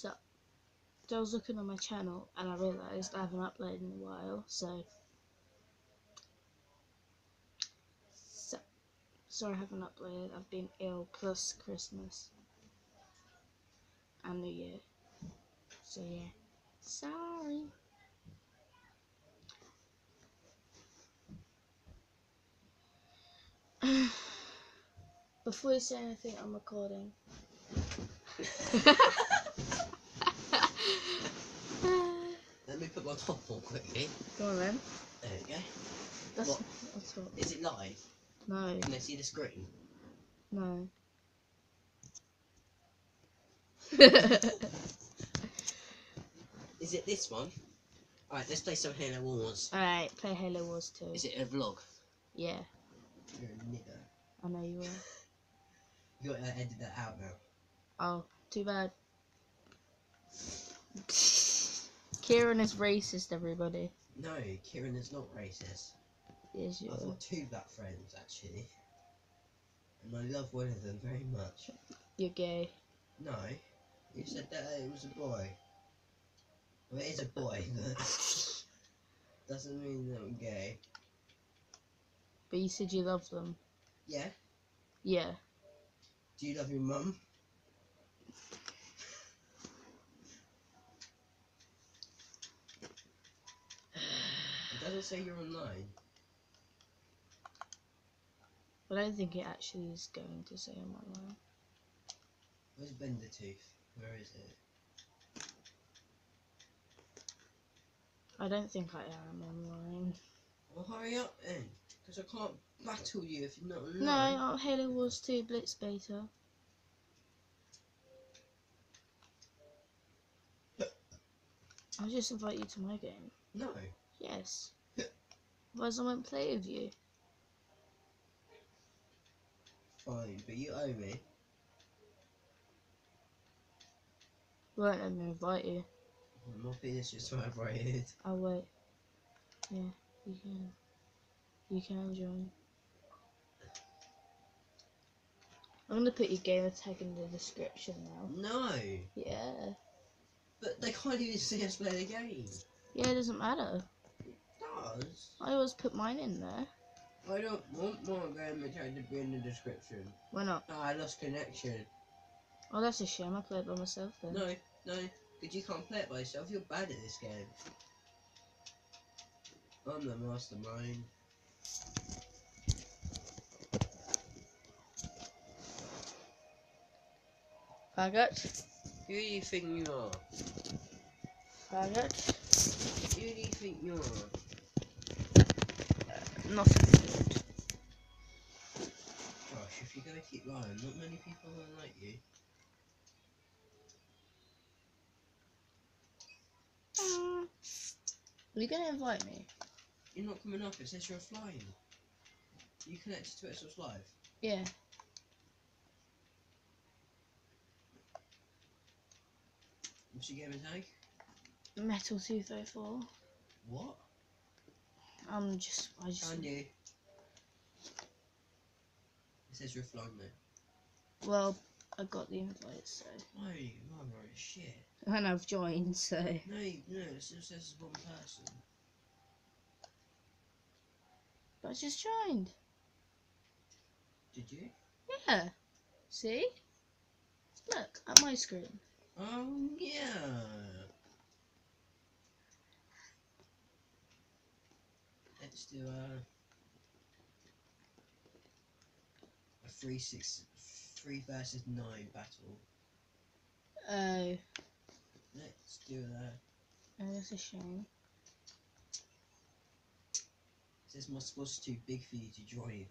So, I was looking on my channel and I realised I haven't uploaded in a while, so. So, sorry I haven't uploaded. I've been ill plus Christmas and New Year. So, yeah. Sorry. Before you say anything, I'm recording. Let me put my top on quickly. Go on then. There we go. That's, What? that's what. Is it live? No, Can I see the screen? no. Is it this one? Alright, let's play some Halo Wars. Alright, play Halo Wars 2. Is it a vlog? Yeah, You're a nigger. I know you are. You gotta edit that out now. Oh, too bad. Kieran is racist, everybody. No, Kieran is not racist. Yes, you I've got two black friends actually. And I love one of them very much. You're gay. No, you said that it was a boy. Well, it is a boy, but doesn't mean that I'm gay. But you said you love them. Yeah? Yeah. Do you love your mum? It doesn't say you're online. I don't think it actually is going to say I'm online. Where's Bender Tooth? Where is it? I don't think I am online. Well, hurry up then, because I can't battle you if you're not online. No, oh, Halo Wars 2 Blitz Beta. I'll just invite you to my game. No. Yes. Otherwise I won't play with you. Fine, but you owe me. Won't let me invite you. My penis just vibrated. I'll wait. Yeah, you can. You can join. I'm gonna put your gamer tag in the description now. No, Yeah. but they can't even see us play the game. Yeah, it doesn't matter. Does. I always put mine in there. I don't want my gamer tag to be in the description. Why not? Oh, I lost connection. Oh, that's a shame. I play it by myself then. No, no, because you can't play it by yourself. You're bad at this game. I'm the mastermind. Faggot. Who do you think you are? Faggot. Who do you think you are? Nothing good. Gosh, if you're gonna keep lying, not many people will like you. Are you gonna invite me? You're not coming up. It says you're flying. You connected to Xbox Live. Yeah. What's your gamer tag? Metal 234. What? I'm just. I just. Can you? It says you're flying though. Well, I got the invite, so. No, you are right as shit. And I've joined, so. No, you- no, it still says one person. But I just joined. Did you? Yeah. See? Look, at my screen. Oh yeah. Let's do a a three six three versus nine battle. Oh, Let's do that. oh that's a shame. Says my squad's too big for you to join.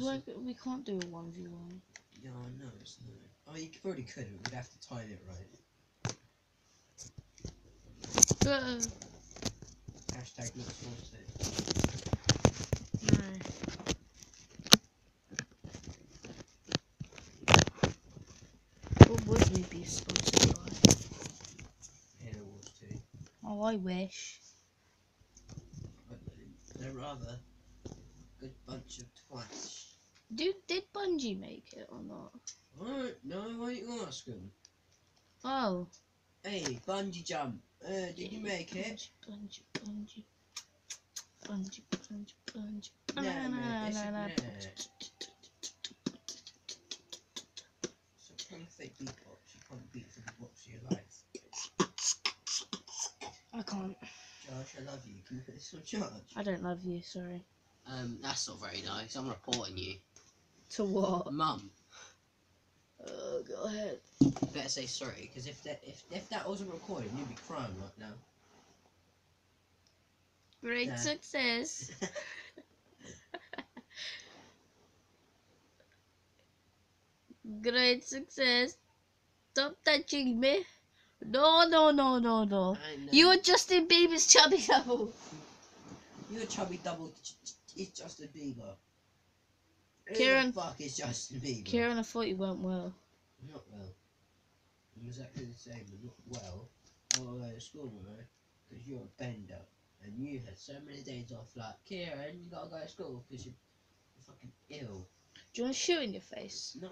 Won't, we can't do a 1v1. Yeah, I know it's no. Oh, you probably could, but we'd have to time it right. Uh, Hashtag not sponsored. no. What would we be sponsored by? Halo Wars 2. Oh, I wish. But they're rather a good bunch of twats. Dude, did Bungie make it or not? Know, I Why don't you ask him? Oh. Hey, bungee jump. Uh, did you make it? Bungee, bungee, bungee, bungee, bungee. Nah, Na, mate, na, this na, is So trying to fake beatbox. You can't beat for the box of your life. I can't. Josh, I love you. Can you put this on charge? I don't love you. Sorry. Um, that's not very nice. I'm reporting you. To what? Mum, Oh, go ahead. Better say sorry, because if that if if that wasn't recorded, you'd be crying right now. Great Yeah. success. Great success. Stop touching me. No, no, no, no, no. I. You are Justin Bieber's chubby double. You're chubby double. It's Justin Bieber. Who Kieran- the fuck is Justin Bieber? Kieran, I thought you went well. Not well. I'm exactly the same, but not well. I will go to school tomorrow because you're a bender, and you had so many days off. Like, Kieran, you gotta go to school because you're, you're fucking ill. Do you want to shoot in your face? No.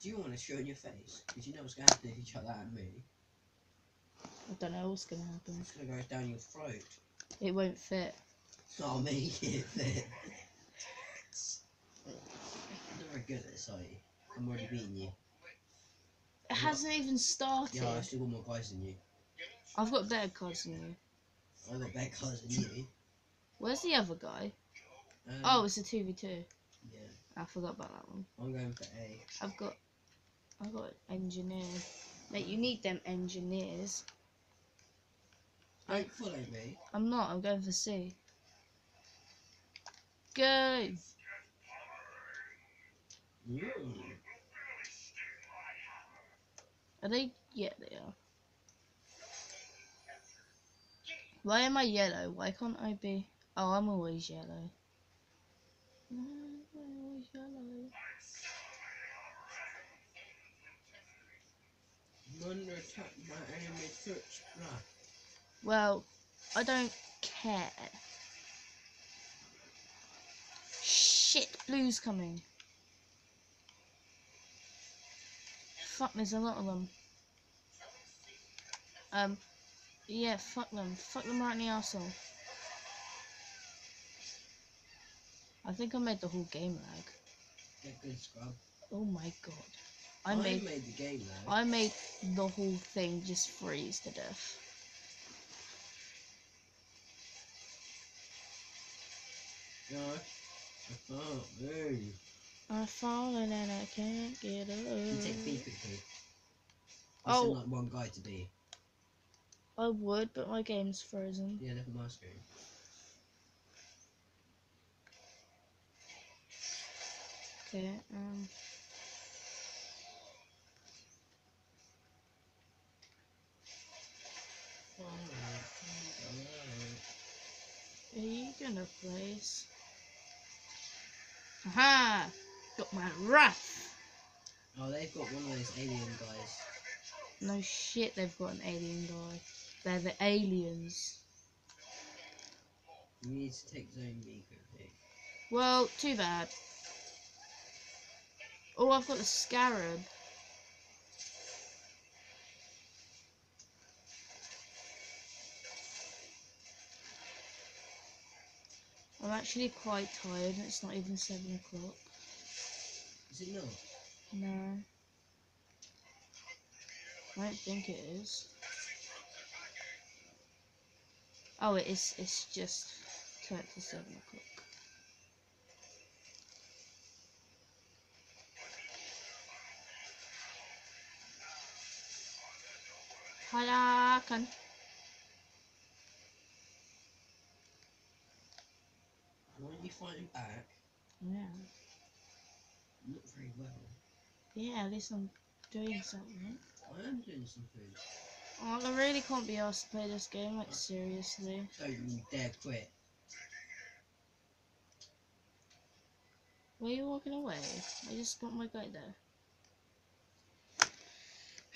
Do you want to show in your face? Because you know what's gonna happen if you chuck that at me. I don't know what's gonna happen. It's gonna go down your throat. It won't fit. I'll make it fit. You're very good at this, are you? I'm already beating you. It hasn't even started. Yeah, I still got more guys than you. I've got better cards than you. I got better cars than you. Where's the other guy? Um, Oh, it's a two v two. yeah. I forgot about that one. I'm going for A. I've got, I've got engineer. Mate, you need them engineers. Don't follow me. I'm not. I'm going for C. Go. Mm. Are they? Yeah, they are. Why am I yellow? Why can't I be? Oh, I'm always yellow. I'm always yellow. I'm under attack by enemy troops. Right. Well, I don't care. Shit, blue's coming. Fuck, there's a lot of them. Um, yeah, fuck them. Fuck them right in the arsehole. I think I made the whole game lag. Get good scrub. Oh my god. I I made made the game though. I made the whole thing just freeze to death. No. I can't move. I've fallen and I can't get up. You take B quickly. Oh. Oh. like one guy to be. I would, but my game's frozen. Yeah, look at my screen. Okay, um. Are you gonna place? Aha! Got my wrath! Oh, they've got one of those alien guys. No shit, they've got an alien guy. They're the aliens. You need to take zone B quickly. Well, too bad. Oh, I've got the scarab. I'm actually quite tired. It's not even seven o'clock. Is it not? No. I don't think it is. Oh, it is. It's just turned to seven o'clock. Halakan. Why are you fighting back? Yeah. Not very well. Yeah, at least I'm doing something. I am doing something. Oh, I really can't be asked to play this game, like seriously. Don't you dare quit. Why are you walking away? I just got my guy there.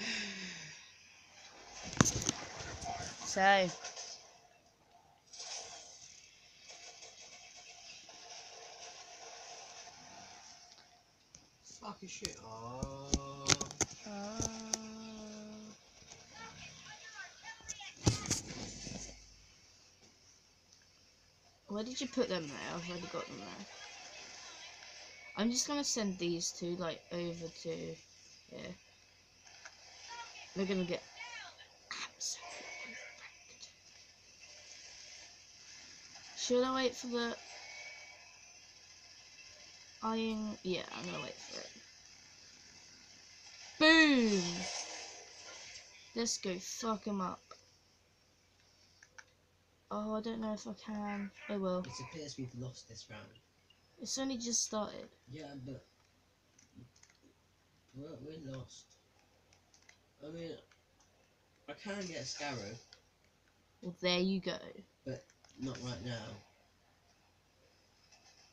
So, rocket ship? Oh. Oh. Where did you put them there? I've already got them there. I'm just gonna send these two, like, over to yeah. They're gonna get Should I wait for the I Yeah, I'm gonna wait for it. Boom! Let's go fuck him up. Oh, I don't know if I can. Oh, I will. It appears we've lost this round. It's only just started. Yeah, but we're, we're lost. I mean, I can get a Scarab, Well, there you go. But not right now.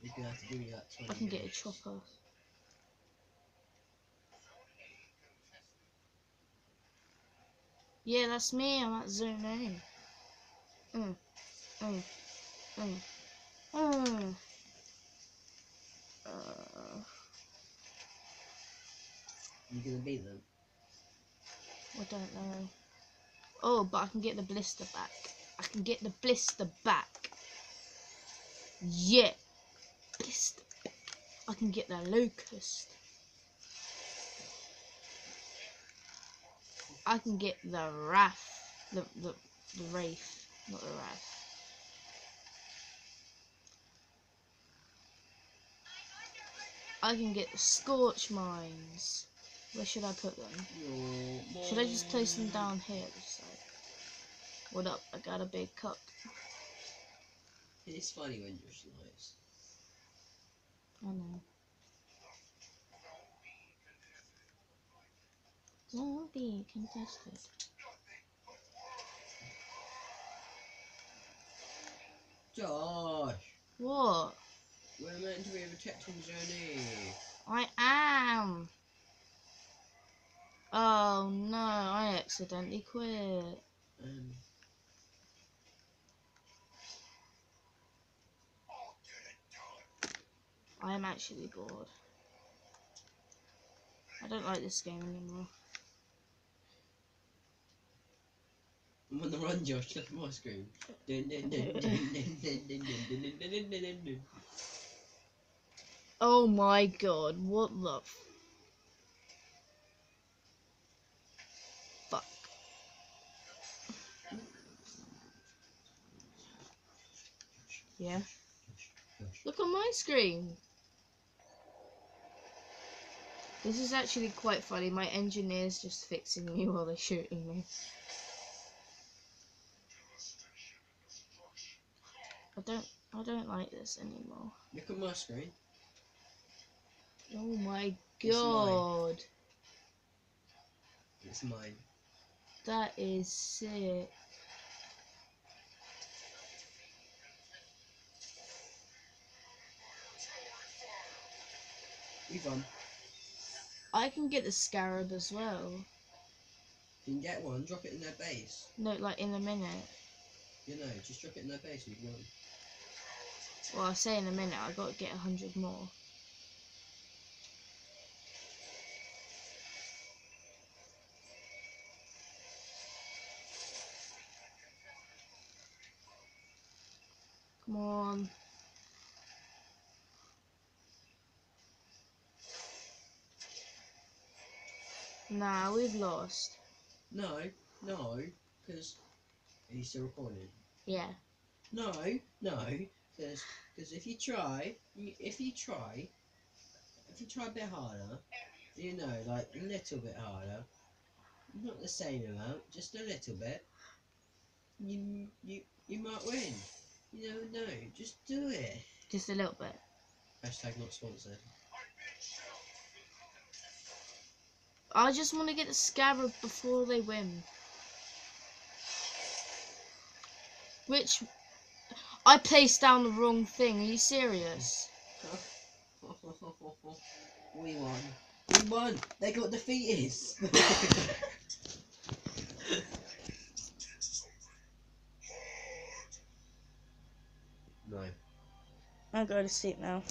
You're gonna have to give me 20 I can get a chopper. Yeah, that's me. I'm at zone A. Mm, mm, mm, mm. Uh, You're gonna beat them. I don't know. Oh, but I can get the Blisterback. I can get the blister back. Yeah. Blister. I can get the locust. I can get the wrath. The the the wraith, not the wrath. I can get the scorch mines. Where should I put them? Should I just place them down here? What up? I got a big cup. It's funny when you're sliced. I know. Won't be contested. Josh, What? we're meant to be a protecting Johnny. I am. Oh no! I accidentally quit. Um, I am actually bored. I don't like this game anymore. I'm on the run, Josh. Look at my screen. oh my god, what the fuck? Yeah. Look on my screen. This is actually quite funny. My engineer's just fixing me while they're shooting me. Don't I don't like this anymore. Look at my screen. Oh my It's mine. god. It's mine. That is sick. We've won. I can get the scarab as well. You can get one, drop it in their base. No, like in a minute. You know, just drop it in their base and you've won. Well, I'll say in a minute. I've got to get a hundred more. Come on. Nah, we've lost. No, no, because. he's still recording? Yeah. No, no, because if you try, if you try, if you try a bit harder, you know, like a little bit harder, not the same amount, just a little bit, you you you might win. You never know. Just do it. Just a little bit. Hashtag not sponsored. I just want to get the scarab before they win. Which I placed down the wrong thing. Are you serious? we won. We won. They got defeated. no. I'm going to sleep now.